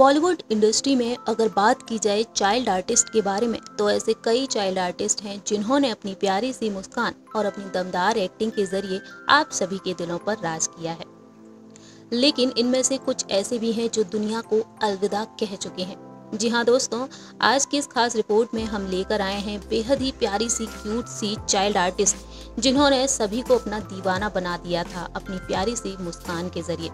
Industry में अगर बात की जाए चाइल्ड आर्टिस्ट के बारे में तो ऐसे कई चाइल्ड आर्टिस्ट हैं जिन्होंने अपनी प्यारी सी मुस्कान और अपनी दमदार एक्टिंग के ज़रिए आप सभी के दिलों पर राज किया है। लेकिन इनमें से कुछ ऐसे भी हैं जो दुनिया को अलविदा कह चुके हैं। जी हाँ दोस्तों, आज की इस खास रिपोर्ट में हम लेकर आए हैं बेहद ही प्यारी सी क्यूट सी चाइल्ड आर्टिस्ट, जिन्होंने सभी को अपना दीवाना बना दिया था अपनी प्यारी सी मुस्कान के ज़रिए।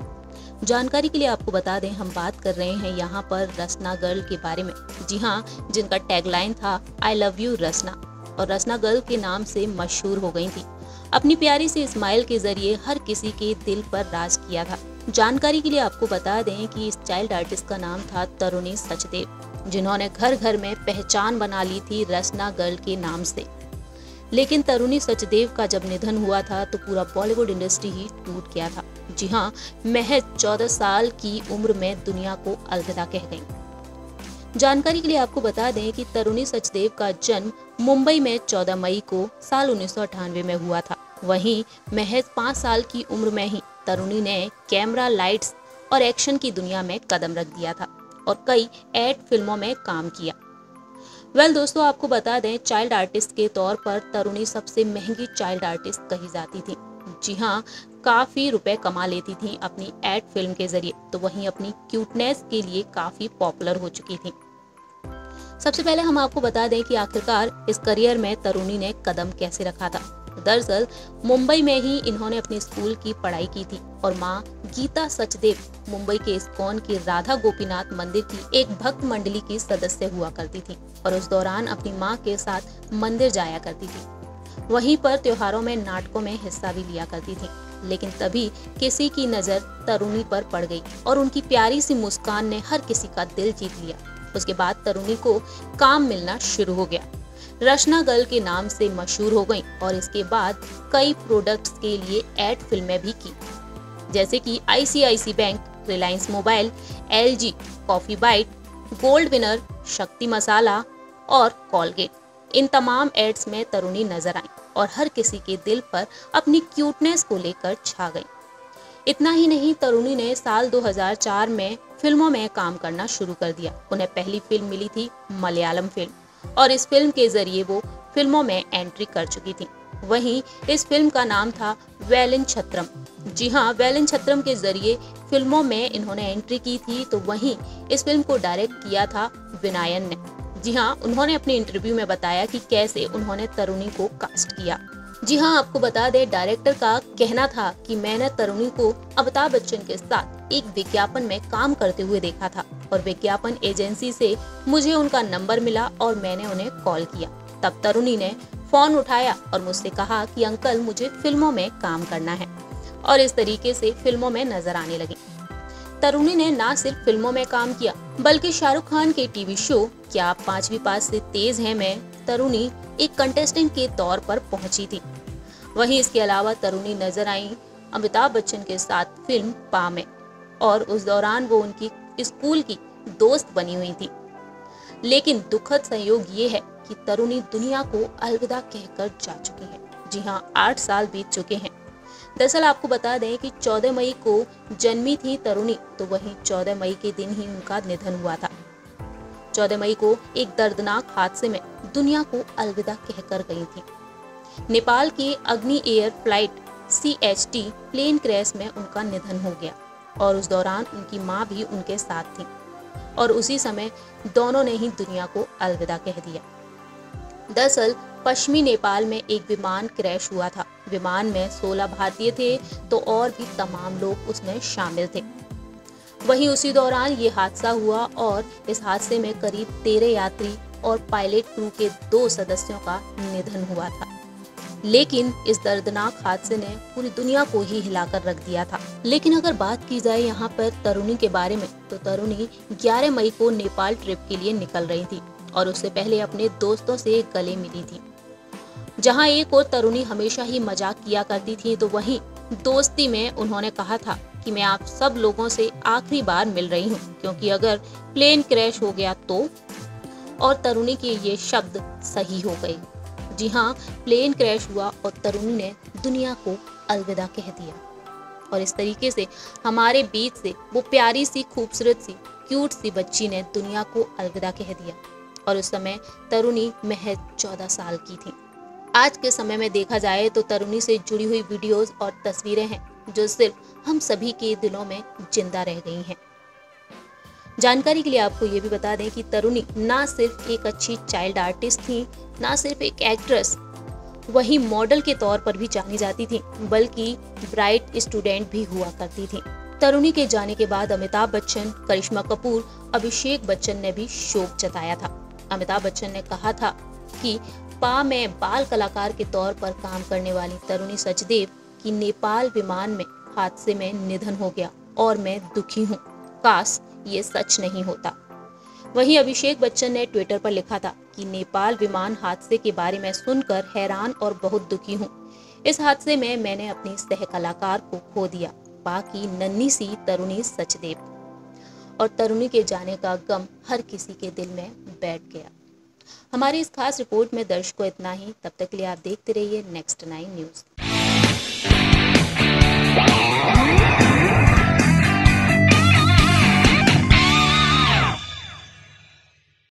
जानकारी के लिए आपको बता दें, हम बात कर रहे हैं यहाँ पर रसना गर्ल के बारे में। जी हाँ जिनका टैगलाइन था आई लव यू रसना। और रसना गर्ल के नाम से मशहूर हो गई थी। अपनी प्यारी से स्माइल के ज़रिए हर किसी के दिल पर राज किया था। जानकारी के लिए आपको बता दें कि इस चाइल्ड आर्टिस्ट का नाम था तरुणी सचदेव, जिन्होंने घर घर में पहचान बना ली थी रसना गर्ल के नाम से। लेकिन तरुणी सचदेव का जब निधन हुआ था तो पूरा बॉलीवुड इंडस्ट्री ही टूट गया था। जी हाँ महज चौदह साल की उम्र में दुनिया को अलविदा कह गई। जानकारी के लिए आपको बता दें कि तरुणी सचदेव का जन्म मुंबई में 14 मई को साल उन्नीस में हुआ था। वहीं महज पाँच साल की उम्र में ही तरुणी ने कैमरा लाइट्स और एक्शन की दुनिया में कदम रख दिया था और कई एड फ़िल्मों में काम किया। वेल well, दोस्तों आपको बता दें चाइल्ड आर्टिस्ट के तौर पर तरुणी सबसे महँगी चाइल्ड आर्टिस्ट कही जाती थी। जी हाँ काफ़ी रुपए कमा लेती थी अपनी एड फ़िल्म के ज़रिए तो वहीं अपनी क्यूटनेस के लिए काफ़ी पॉपुलर हो चुकी थी। सबसे पहले हम आपको बता दें कि आखिरकार इस करियर में तरुणी ने कदम कैसे रखा था। दरअसल, मुंबई में ही इन्होंने अपनी स्कूल की पढ़ाई की थी और माँ गीता सचदेव मुंबई के इस्कॉन की राधा गोपीनाथ मंदिर की एक भक्त मंडली की सदस्य हुआ करती थी और उस दौरान अपनी माँ के साथ मंदिर जाया करती थी। वहीं पर त्योहारों में नाटकों में हिस्सा भी लिया करती थी, लेकिन तभी किसी की नज़र तरुणी पर पड़ गई और उनकी प्यारी सी मुस्कान ने हर किसी का दिल जीत लिया। उसके बाद तरुणी को काम मिलना शुरू हो गया। रचना गर्ल के नाम से मशहूर हो गई और इसके बाद कई प्रोडक्ट्स के लिए एड फ़िल्में भी की। जैसे कि ICICI bank Reliance mobile LG coffee bite gold winner Shakti Masala और कॉलगेट इन तमाम एड्स में तरुणी नज़र आई और हर किसी के दिल पर अपनी क्यूटनेस को लेकर छा गई। इतना ही नहीं, तरुणी ने साल 2004 में फ़िल्मों में काम करना शुरू कर दिया। उन्हें पहली फ़िल्म मिली थी मलयालम फ़िल्म और इस फ़िल्म के ज़रिए वो फ़िल्मों में एंट्री कर चुकी थी। वहीं इस फ़िल्म का नाम था वेलिन छत्रम। जी हाँ वेलिन छत्रम के ज़रिए फ़िल्मों में इन्होंने एंट्री की थी तो वहीं इस फ़िल्म को डायरेक्ट किया था विनायन ने। जी हाँ उन्होंने अपने इंटरव्यू में बताया कि कैसे उन्होंने तरुणी को कास्ट किया। जी हाँ आपको बता दें डायरेक्टर का कहना था कि मैंने तरुणी को अमिताभ बच्चन के साथ एक विज्ञापन में काम करते हुए देखा था और विज्ञापन एजेंसी से मुझे उनका नंबर मिला और मैंने उन्हें कॉल किया। तब तरुणी ने फ़ोन उठाया और मुझसे कहा कि अंकल, मुझे फ़िल्मों में काम करना है। और इस तरीके से फ़िल्मों में नज़र आने लगी। तरुणी ने न सिर्फ़ फ़िल्मों में काम किया, बल्कि शाहरुख खान के टीवी शो, क्या आप पांचवी पास से तेज हैं मैं, तरुणी एक कंटेस्टेंट के तौर पर पहुँची थी। वहीं इसके अलावा तरुणी नज़र आई अमिताभ बच्चन के साथ फ़िल्म पा में, और उस दौरान वो उनकी स्कूल की दोस्त बनी हुई थी। लेकिन दुखद संयोग ये है कि तरुणी दुनिया को अलविदा कहकर जा चुकी है। जी हाँ आठ साल बीत चुके हैं। दरअसल आपको बता दें कि 14 मई को जन्मी थी तरुणी तो वहीं 14 मई के दिन ही उनका निधन हुआ था। 14 मई को एक दर्दनाक हादसे में दुनिया को अलविदा कहकर गई थी। नेपाल के Agni air flight C H T plane crash में उनका निधन हो गया और उस दौरान उनकी माँ भी उनके साथ थी और उसी समय दोनों ने ही दुनिया को अलविदा कह दिया। दरअसल पश्चिमी नेपाल में एक विमान क्रैश हुआ था। विमान में 16 भारतीय थे तो और भी तमाम लोग उसमें शामिल थे। वहीं उसी दौरान ये हादसा हुआ और इस हादसे में करीब तेरह यात्री और पायलट क्रू के दो सदस्यों का निधन हुआ था। लेकिन इस दर्दनाक हादसे ने पूरी दुनिया को ही हिलाकर रख दिया था। लेकिन अगर बात की जाए यहाँ पर तरुणी के बारे में तो तरुणी 11 मई को नेपाल ट्रिप के लिए निकल रही थी और उससे पहले अपने दोस्तों से गले मिली थी। जहाँ एक और तरुणी हमेशा ही मज़ाक किया करती थी तो वहीं दोस्ती में उन्होंने कहा था कि मैं आप सब लोगों से आखिरी बार मिल रही हूँ, क्योंकि अगर प्लेन क्रैश हो गया तो और तरुणी के ये शब्द सही हो गए। जी हाँ प्लेन क्रैश हुआ और तरुणी ने दुनिया को अलविदा कह दिया। और इस तरीके से हमारे बीच से वो प्यारी सी, खूबसूरत सी क्यूट सी बच्ची ने दुनिया को अलविदा कह दिया। और उस समय तरुणी महज चौदह साल की थी। आज के समय में देखा जाए तो तरुणी से जुड़ी हुई वीडियोस और तस्वीरें हैं, जो सिर्फ़ हम सभी के दिलों में ज़िंदा रह गई हैं। जानकारी के लिए आपको ये भी बता दें कि तरुणी ना सिर्फ़ एक अच्छी चाइल्ड आर्टिस्ट थी, ना सिर्फ़ एक एक्ट्रेस। वही मॉडल के तौर पर भी जानी जाती थी, बल्कि ब्राइट स्टूडेंट भी हुआ करती थी। तरुणी के जाने के बाद अमिताभ बच्चन, करिश्मा कपूर, अभिषेक बच्चन ने भी शोक जताया था। अमिताभ बच्चन ने कहा था कि पा में बाल कलाकार के तौर पर काम करने वाली तरुणी सचदेव की नेपाल विमान में हादसे में निधन हो गया और मैं दुखी हूँ। काश ये सच नहीं होता। वहीं अभिषेक बच्चन ने ट्विटर पर लिखा था कि नेपाल विमान हादसे के बारे में सुनकर हैरान और बहुत दुखी हूँ। इस हादसे में मैंने अपनी सह कलाकार को खो दिया, बाकी नन्ही सी तरुणी सचदेव। और तरुणी के जाने का गम हर किसी के दिल में बैठ गया। हमारी इस खास रिपोर्ट में दर्शकों इतना ही। तब तक के लिए आप देखते रहिए नेक्स्ट नाइन न्यूज़।